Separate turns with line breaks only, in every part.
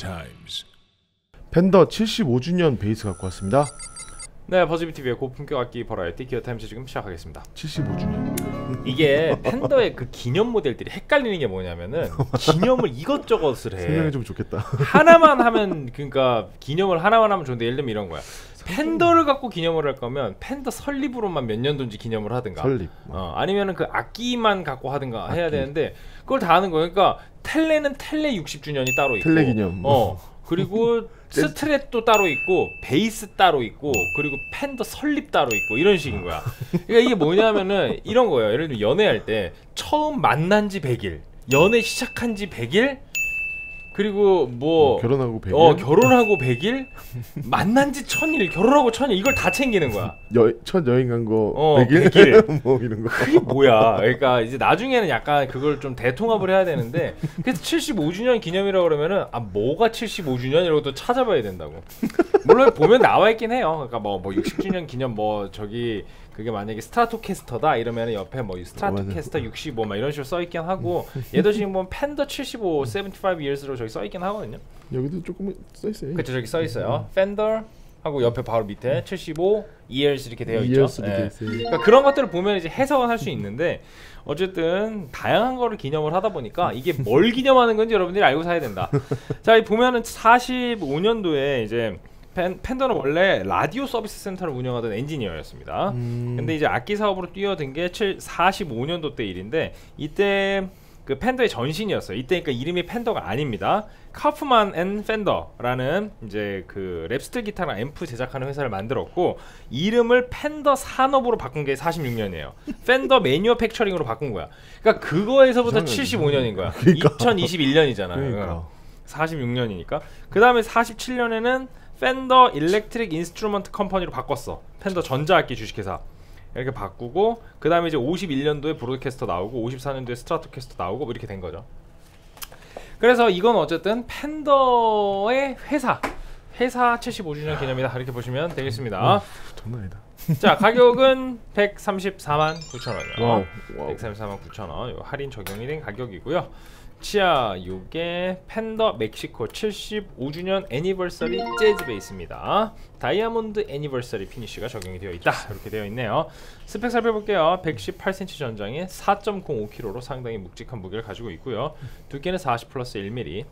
times.
Fender 75주년 베이스 갖고 왔습니다.
네, Buzzbee TV의 고품격 악기 버라이어티 Gear Times 지금 시작하겠습니다.
75주년.
이게 Fender의 그 기념 모델들이 헷갈리는 게 뭐냐면은 기념을 이것저것을 해.
설명해 주면 좋겠다.
하나만 하면 그러니까 기념을 하나만 하면 좋은데 예를 들면 이런 거야. Fender를 갖고 기념을 할 거면 Fender 설립으로만 몇 년도인지 기념을 하든가.
설립.
어, 아니면은 그 악기만 갖고 하든가 해야
악기.
되는데 그걸 다 하는 거예요. 그러니까 텔레는 텔레 60주년이 따로 있고
텔레 기념.
어. 그리고 스트랩도 따로 있고 베이스 따로 있고 그리고 팬더 설립 따로 있고 이런 식인 거야. 그러니까 이게 뭐냐면은 이런 거예요. 예를 들면 연애할 때 처음 만난 지 100일, 연애 시작한 지 100일, 그리고 뭐
어, 결혼하고 100일.
어 결혼하고 100일, 만난 지 1000일, 결혼하고 1000일 이걸 다 챙기는 거야.
여, 첫 여행 간거
어,
100일?
100일.
뭐 이런 거.
그게 뭐야? 그러니까 이제 나중에는 약간 그걸 좀 대통합을 해야 되는데 그래서 75주년 기념이라고 그러면은 아 뭐가 75주년 이러고 또 찾아봐야 된다고. 물론 보면 나와 있긴 해요. 그러니까 뭐뭐 60주년 기념 뭐 저기 그게 만약에 스트라토캐스터다 이러면은 옆에 뭐 스트라토캐스터 65 막 이런 식으로 써 있긴 하고 얘도 지금 보면 팬더 75 75 years로 저기 써 있긴 하거든요.
여기도 조금 써 있어요.
그쵸 저기 써 있어요. 팬더 하고 옆에 바로 밑에 75 years 이렇게 되어 있죠. 예. 그러니까 그런 것들을 보면 이제 해석은 할수 있는데 어쨌든 다양한 거를 기념을 하다 보니까 이게 뭘 기념하는 건지 여러분들이 알고 사야 된다. 자, 이 보면은 45년도에 이제 Fen, Fender는 원래 라디오 서비스 센터를 운영하던 엔지니어였습니다.
음,
근데 이제 악기 사업으로 뛰어든 게 7, 45년도 때 일인데 이때 그 Fender의 전신이었어요. 이때 그러니까 이름이 Fender가 아닙니다. Kauffman and Fender라는 이제 그 lap steel 기타랑 앰프 제작하는 회사를 만들었고 이름을 Fender 산업으로 바꾼 게 46년이에요. Fender Manufacturing으로 바꾼 거야. 그러니까 그거에서부터
이상하네.
75년인 거야.
그러니까.
2021년이잖아요.
그러니까.
46년이니까. 그 다음에 47년에는 Fender Electric Instrument Company로 바꿨어. Fender 전자악기 주식회사. 이렇게 바꾸고 그 다음에 이제 51년도에 Broadcaster 나오고 54년도에 Stratocaster 나오고 뭐 이렇게 된 거죠. 그래서 이건 어쨌든 Fender의 회사 회사 75주년 기념이다 이렇게 보시면 되겠습니다.
장난 아니다.
자 가격은 134만 9천 원이요.
Wow. Wow.
134만 9천 원. 요 할인 적용이 된 가격이고요. 치아 요게 Fender 멕시코 75주년 Anniversary Jazz Bass입니다. Diamond Anniversary finish가 적용이 되어 있다. 이렇게 되어 있네요. 스펙 살펴볼게요. 118cm 전장에 4.05kg로 상당히 묵직한 무게를 가지고 있고요. 두께는 40 플러스 1mm.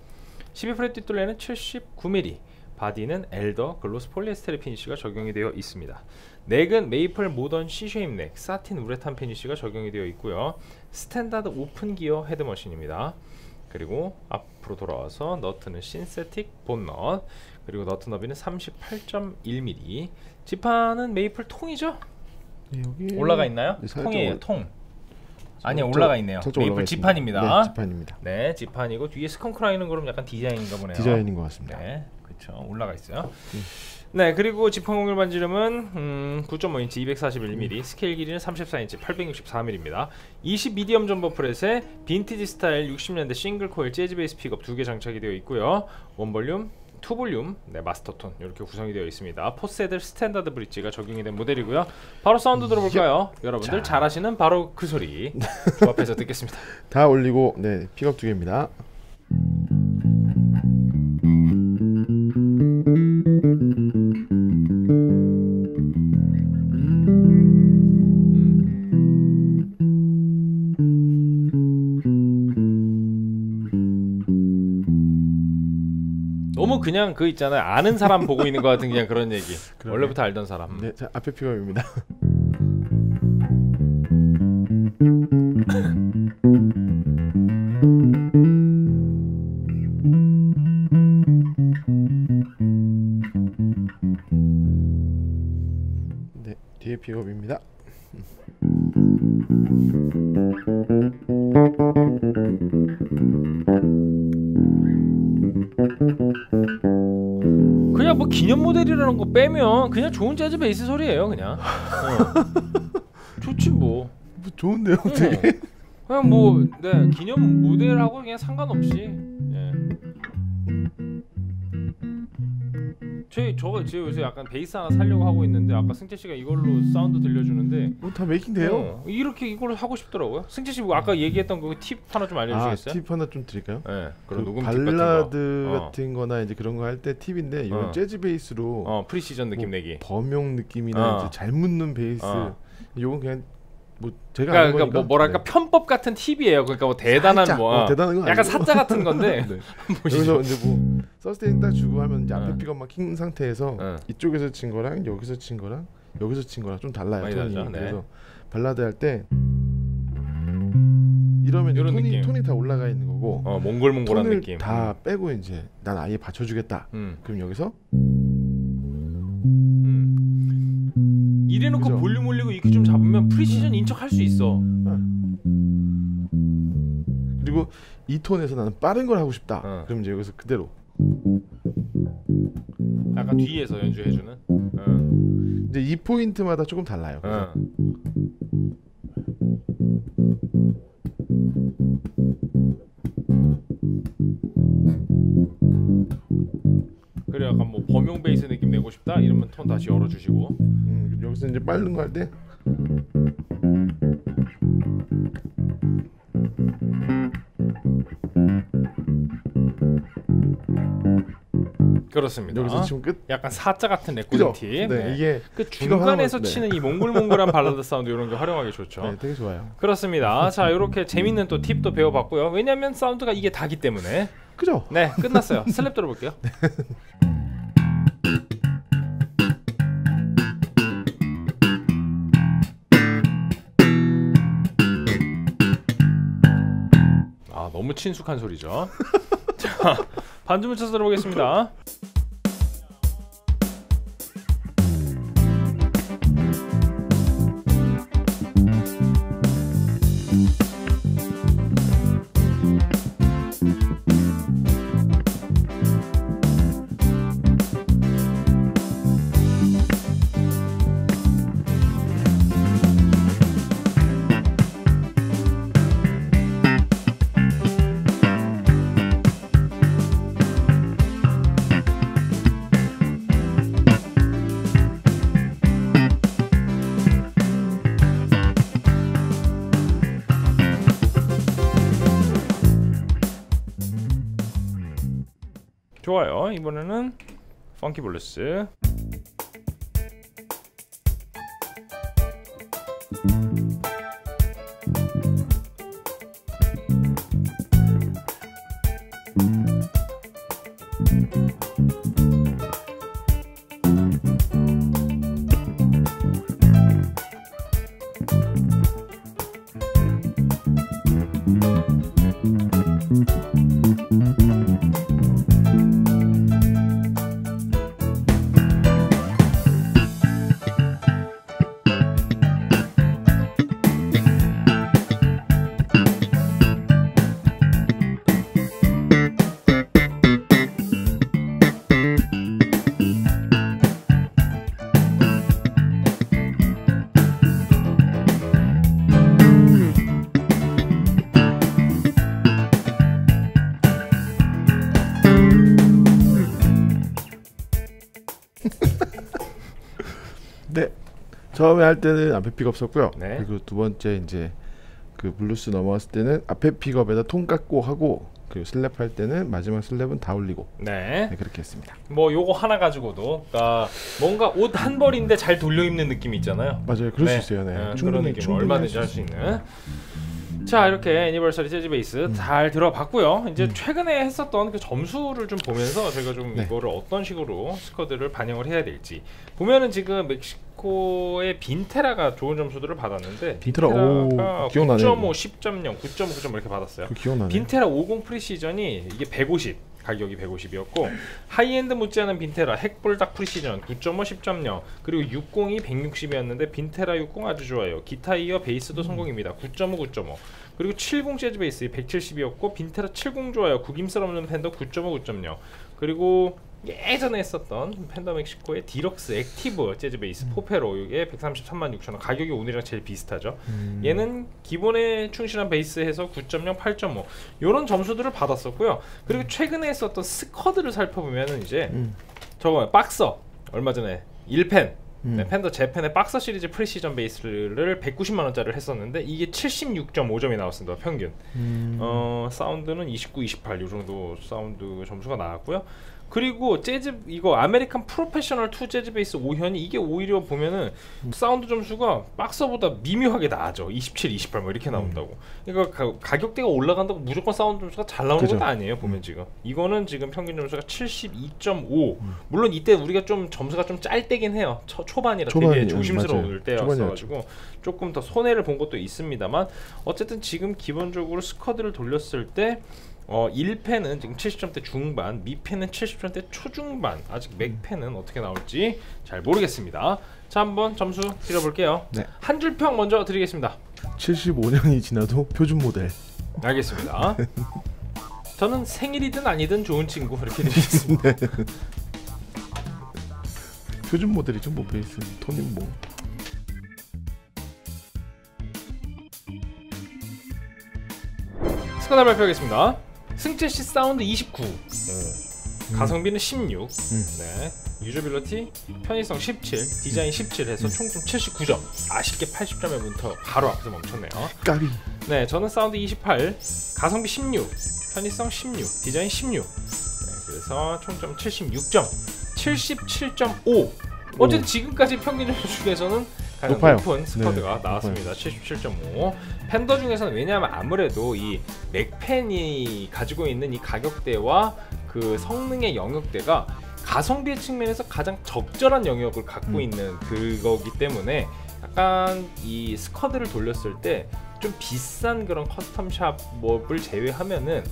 12fret 뒷둘레는 79mm. 바디는 alder gloss 폴리에스테르 finish가 적용이 되어 있습니다. 넥은 메이플 모던 C쉐입 넥, 사틴 우레탄 피니쉬가 적용이 되어 있고요. Standard open gear head machine입니다. 그리고 앞으로 돌아와서 너트는 synthetic bone nut 그리고 너트 너비는 38.1mm 지판은 메이플 통이죠?
네, 여기
올라가 있나요?
네,
통이에요
올-
통 아니요 올라가 있네요 메이플
올라가
지판입니다.
네, 지판입니다.
네 지판이고 뒤에 skunk line은 그럼 약간 디자인인가 보네요
디자인인 것 같습니다.
네, 그렇죠. 올라가 있어요.
음.
네, 그리고 지판 곡률 반지름은 음, 9.5인치 241mm, 스케일 길이는 34인치 864mm입니다. 20 medium jumbo fret에 vintage style 60년대 single coil jazz bass pickup 두 개 장착이 되어 있고요. one volume, two volume, 네 master tone 이렇게 구성이 되어 있습니다. four saddle standard bridge가 적용이 된 모델이고요. 바로 사운드 들어볼까요? 여러분들 잘 아시는 바로 그 소리 조합해서 듣겠습니다.
다 올리고 네 픽업 두 개입니다.
너무 그냥 그 있잖아요. 아는 사람 보고 있는 것 같은 그냥 그런 얘기.
그러네.
원래부터 알던 사람.
네, 자 앞에 픽업입니다. 네, 뒤에 픽업입니다.
기념 모델이라는 거 빼면 그냥 좋은 재즈 베이스 소리예요, 그냥. 어. 좋지 뭐.
뭐 좋은데요,
어.
되게.
그냥 뭐, 네 기념 모델하고 그냥 상관없이. 저희 저거 지금 요새 약간 베이스 하나 살려고 하고 있는데 아까 승재 씨가 이걸로 사운드 들려주는데
뭐다 making 돼요.
어, 이렇게 이걸 하고 싶더라고요. 승재 씨 뭐 아까 얘기했던 그 팁 하나 좀 알려주시겠어요?
아 팁 하나 좀 드릴까요?
네,
그
그런 녹음 팁 같은
발라드
거. 어.
같은 거나 이제 그런 거 할 때 팁인데 이건
어.
재즈 베이스로
어, Precision 느낌
뭐
내기.
범용 느낌이나
어.
이제 잘 묻는 베이스
어.
요건 그냥 뭐 제가
그러니까, 그러니까 뭐 뭐랄까
네.
편법 같은 팁이에요. 그러니까 뭐 대단한
살짝,
뭐
어, 대단한 건
약간. 사짜 같은 건데
네. 여기서 이제 뭐 sustain 딱 주고 하면 이제 앞에
어.
픽업만 킨 상태에서
어.
이쪽에서 친 거랑 여기서 친 거랑 여기서 친 거랑 좀 달라요 톤이
다르죠? 네.
그래서 발라드 할 때 이러면 이제
요런
톤이
느낌.
톤이 다 올라가 있는 거고
어 몽글몽글한 느낌.
다 빼고 이제 난 아예 받쳐주겠다
음.
그럼 여기서
음. 이래놓고
그죠?
볼륨 올리고 이렇게 좀 잡으면 프리시전 인척 할 수 있어.
그리고 이 톤에서 나는 빠른 걸 하고 싶다
어.
그럼 이제 여기서 그대로
약간 뒤에서 연주해주는. 어.
이제 이 포인트마다 조금 달라요 그래서
어. 그래 약간 뭐 범용 베이스 느낌 내고 싶다 이러면 톤 다시 열어주시고
음, 여기서 이제 빠른 거 할 때
그렇습니다.
여기서 치면 끝
약간 사짜 같은
그죠?
레코딩 팁.
네, 이게
그 중간에서
네.
치는 이 몽글몽글한 발라드 사운드 이런 게 활용하기 좋죠.
네, 되게 좋아요
그렇습니다. 자 이렇게 재밌는 또 팁도 배워봤고요. 왜냐하면 사운드가 이게 다기 때문에.
그죠?
네 끝났어요. 슬랩 들어볼게요. 너무 친숙한 소리죠. 자 반주 묻혀서 들어보겠습니다. 좋아요. 이번에는 펑키 블루스.
처음에 할 때는 앞에 픽업 썼고요.
네.
그리고 두 번째 이제 그 블루스 넘어왔을 때는 앞에 픽업에다 톤 깎고 하고 그 slap 할 때는 마지막 slap은 다 올리고
네.
네, 그렇게 했습니다.
뭐 요거 하나 가지고도 그러니까 뭔가 옷 한 벌인데 잘 돌려 입는 느낌 있잖아요.
맞아요. 그럴 수 있어요. 네.
어, 그런
충분히
느낌 얼마든지 할 수 있는. 자 이렇게 anniversary 재즈 베이스
음.
잘 들어봤고요. 이제 최근에 했었던 그 점수를 좀 보면서 저희가 좀
네.
이거를 어떤 식으로 SQUAD를 반영을 해야 될지 보면은 지금 멕시코의 Vintera가 좋은 점수들을 받았는데
Vintera, 오, 기억나네,
9.5, 10.0, 9.5, 9.5 이렇게 받았어요.
그 기억나네.
Vintera 50 Precision이 이게 150 가격이 150이었고 하이엔드 못지않은 Vintera 핵볼닥 Precision 9.5 10.0 그리고 60이 160이었는데 Vintera 60 아주 좋아요. 기타 이어 베이스도 성공입니다. 9.5 9.5 그리고 70 재즈 베이스 170이었고 Vintera 70 좋아요. 구김살 없는 펜더 9.5 9.0 그리고 예전에 했었던 펜더 멕시코의 Deluxe Active 재즈 베이스 Pau Ferro 이게 133만 6천 원 가격이 오늘이랑 제일 비슷하죠
음.
얘는 기본에 충실한 베이스에서 9.0, 8.5 이런 점수들을 받았었고요. 그리고 최근에 했었던 SQUAD를 살펴보면은 이제
음.
저거 박서 얼마 전에 일펜
음.
네, 팬더 제펜의 박서 시리즈 Precision 베이스를 190만 원짜리를 했었는데 이게 76.5점이 나왔습니다 평균.
음.
어 사운드는 29, 28 이 정도 사운드 점수가 나왔고요. 그리고 재즈 이거 American Professional II 재즈 베이스 5현이 이게 오히려 보면은 사운드 점수가 Boxer보다 미묘하게 나아져 27, 28 뭐 이렇게 나온다고. 그러니까 가, 가격대가 올라간다고 무조건 사운드 점수가 잘 나오는
그죠.
건 아니에요 보면 지금. 이거는 지금 평균 점수가 72.5. 물론 이때 우리가 좀 점수가 좀 짤 때긴 해요. 초, 초반이라 되게
초반이에요.
조심스러울. 때였어가지고 조금 더 손해를 본 것도 있습니다만 어쨌든 지금 기본적으로 SQUAD를 돌렸을 때 어, 1패는 지금 70점대 중반, 미패는 70점대 초중반. 아직 맥패는 어떻게 나올지 잘 모르겠습니다. 자, 한번 점수 드려볼게요.
네.
한 줄평 먼저 드리겠습니다.
75년이 지나도 표준 모델.
알겠습니다. 저는 생일이든 아니든 좋은 친구 이렇게 드리겠습니다.
표준 모델이죠 뭐 베이스 톤은 뭐.
SQUAD 발표하겠습니다. 승재 씨 사운드 29. 가성비는 16. 네. usability 편의성 17, 디자인 17 해서 총점 79점. 아쉽게 80점의 문턱 바로 앞에서 멈췄네요.
까비.
네, 저는 사운드 28, 가성비 16, 편의성 16, 디자인 16. 네, 그래서 총점 76점, 77.5. 어쨌든 지금까지 평균 점수 중에서는 가장
높아요.
높은 SQUAD가
네,
나왔습니다. 77.5. 펜더 중에서는 왜냐하면 아무래도 이 맥펜이 가지고 있는 이 가격대와 그 성능의 영역대가 가성비의 측면에서 가장 적절한 영역을 갖고
음.
있는 그거기 때문에 약간 이 SQUAD를 돌렸을 때 좀 비싼 그런 custom shop급을 제외하면은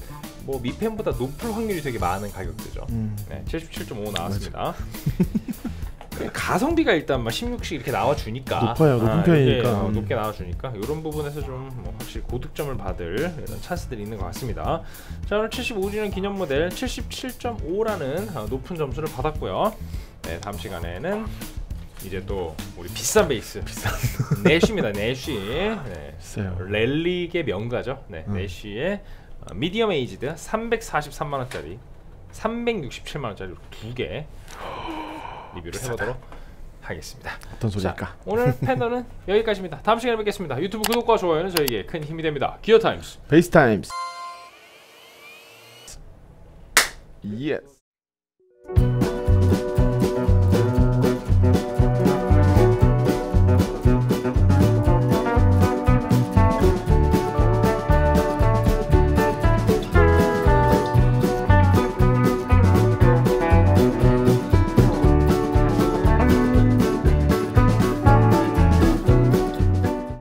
뭐 미펜보다 높을 확률이 되게 많은 가격대죠.
음.
네, 77.5 나왔습니다. 가성비가 일단 막 16씩 이렇게 나와주니까
높아요. 높은
이렇게,
편이니까.
어,
음.
높게 나와주니까 이런 부분에서 좀 뭐 확실히 고득점을 받을 이런 찬스들이 있는 것 같습니다. 자 오늘 75주년 기념 모델 77.5라는 어, 높은 점수를 받았고요. 네 다음 시간에는 이제 또 우리 비싼 베이스 비싼 내쉬입니다 내쉬 네. relic계 명가죠. 네,
음.
내쉬의 어, medium aged 343만 원짜리, 367만 원짜리 두 개 리뷰를 해보도록 하겠습니다.
어떤 소리일까?
자, 오늘 패널은 여기까지입니다. 다음 시간에 뵙겠습니다. 유튜브 구독과 좋아요는 저에게 큰 힘이 됩니다. 기어 타임스.
베이스 타임스. 예스.